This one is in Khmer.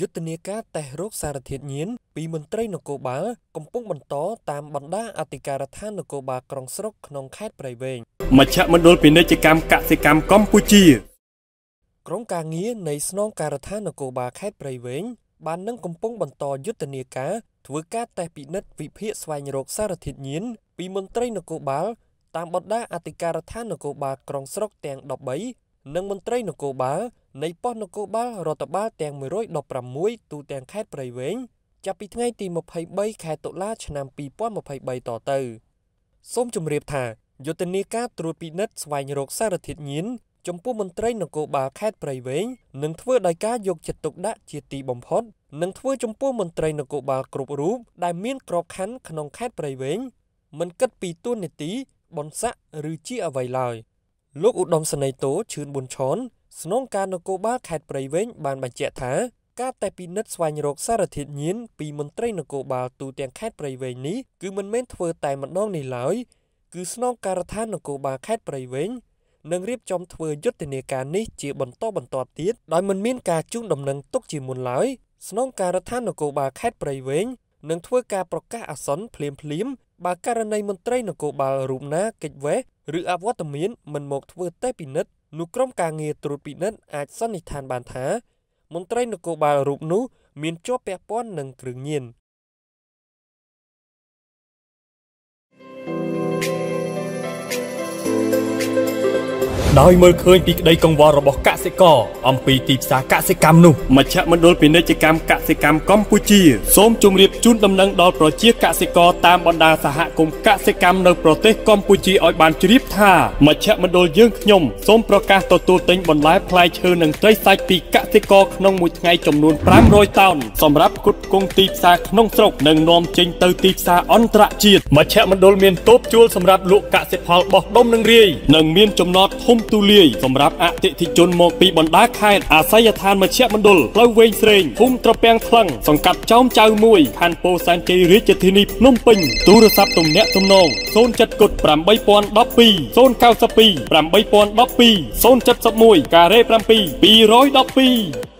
យុទ្ធនាការតេស្តរោគសារធាតុញៀនពីមន្ត្រីនគរបាលកំពុងបន្តតាមបណ្ដាអធិការដ្ឋាននគរបាលក្រុងស្រុកក្នុងខេត្តព្រៃវែងមជ្ឈមណ្ឌលពាណិជ្ជកម្មកសិកម្មកម្ពុជាក្រុមការងារនៃស្នងការដ្ឋាននគរបាលខេត្តព្រៃវែងបាននឹងកំពុងបន្តយុទ្ធនាការធ្វើការតេស្តពិនិត្យវិភាគស្វែងរកសារធាតុញៀនពីមន្ត្រីនគរបាលតាមបណ្ដាអធិការដ្ឋាននគរបាលក្រុងស្រុកទាំង13 និងមន្ត្រីនគរបាលនៃប៉ុស្តិ៍នគរបាលរដ្ឋបាលទាំង116ទូទាំងខេត្តព្រៃវែងចាប់ពីថ្ងៃទី23ខែតុលាឆ្នាំ2023តទៅសូមជម្រាបថាយុទ្ធនាការត្រួតពិនិត្យស្វែងរកសារធាតុញៀនចំពោះមន្ត្រីនគរបាលខេត្តព្រៃវែងនឹងធ្វើដោយការយកចិត្តទុកដាក់ជាទីបំផុតនិងធ្វើចំពោះមន្ត្រីនគរបាលគ្រប់រូបដែលមានក្របខ័ណ្ឌក្នុងខេត្តព្រៃវែងមិនគិតពីទួនាទីបនស័កឬជាអ្វីឡើយ លោកឧត្តមសេនីយ៍តូឈឿនប៊ុនឆនស្នងការនគរបាលខេត្តព្រៃវែងបានបញ្ជាក់ថាការតែពិនិត្យស្វែងរកសារធាតុញៀនពីមន្ត្រីនគរបាលទូទាំងខេត្តព្រៃវែងនេះគឺមិនមែនធ្វើតែម្ដងនេះឡើយគឺស្នងការដ្ឋាននគរបាលខេត្តព្រៃវែងនឹងរៀបចំធ្វើយុទ្ធនាការនេះជាបន្តបន្ទាប់ទៀតដោយមិនមានការជូនដំណឹងទុកជាមុនឡើយស្នងការដ្ឋាននគរបាលខេត្តព្រៃវែងនឹងធ្វើការប្រកាសអាសន្នភ្លាមភ្លាមបើករណីមន្ត្រីនគរបាលរូបណាកិច្ចវេះ ឬអវត្តមានមិនមកធ្វើតេស្តពិនិត្យនោះក្រុមការងារត្រួតពិនិត្យអាចសន្និដ្ឋានបានថាមន្ត្រីនគរបាលរូបនោះមានជាប់ពាក់ព័ន្ធនឹងគ្រឿងញៀន ដោយមើលឃើញពីក្តីកង្វល់របស់កសិករអំពីទីផ្សារកសិកម្មនោះមជ្ឈមណ្ឌលពាណិជ្ជកម្មកសិកម្មកម្ពុជាសូមជម្រាបជូនដំណឹងដល់ប្រជាកសិករតាមបណ្ដាសហគមន៍កសិកម្មនៅប្រទេសកម្ពុជាឲ្យបានជ្រាបថាមជ្ឈមណ្ឌលយើងខ្ញុំសូមប្រកាសទទួលទិញបន្លែផ្លែឈើនិងត្រីសាច់ពីកសិករក្នុងមួយថ្ងៃចំនួន500តោនសម្រាប់ផ្គត់ផ្គង់ទីផ្សារក្នុងស្រុកនិងនាំចេញទៅទីផ្សារអន្តរជាតិមជ្ឈមណ្ឌលមានតូបជួលសម្រាប់លក់កសិផលបោះដុំនិងរាយនិងមានចំណតធំទូលាយសម្រាប់អតិថិជនមកពីបណ្ដាខេត្តអាស័យដ្ឋានមជ្ឈមណ្ឌលផ្លូវវែងស្រេងភូមិត្រពាំងថ្លឹងសង្កាត់ចោមចៅ1ខណ្ឌពោធិ៍សែនជ័យរាជធានីភ្នំពេញទូរស័ព្ទទំនាក់ទំនង07គុត8012 092 8012 071ការ៉េ7 212